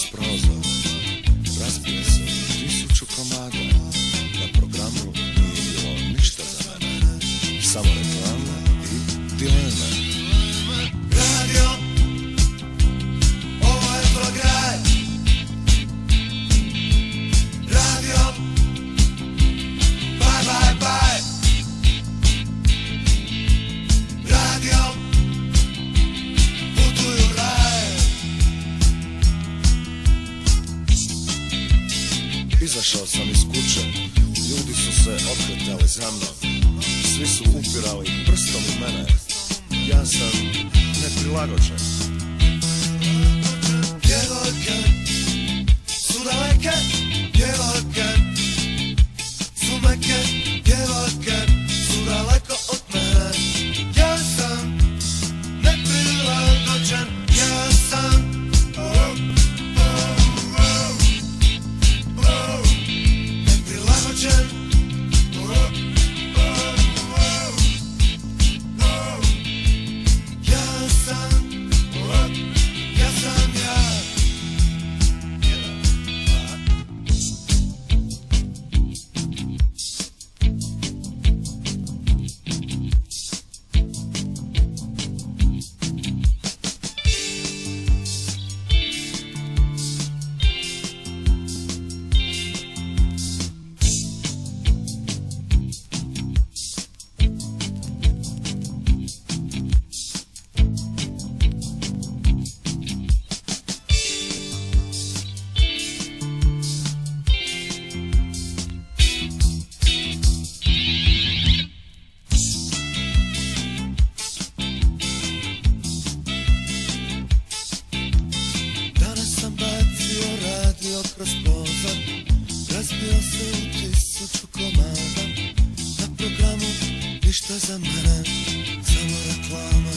kroz prozor Raspio sam tisuću komada Na programu nije bilo ništa za mene. Samo reklama i dilema Izašao sam iz kuće, ljudi su se okretali za mnom. Svi su upirali prstom u mene. Ja sam neprilagođen. Kroz prozor Razbio se u tisuću komada. Na programu ništa za mene. Samo reklama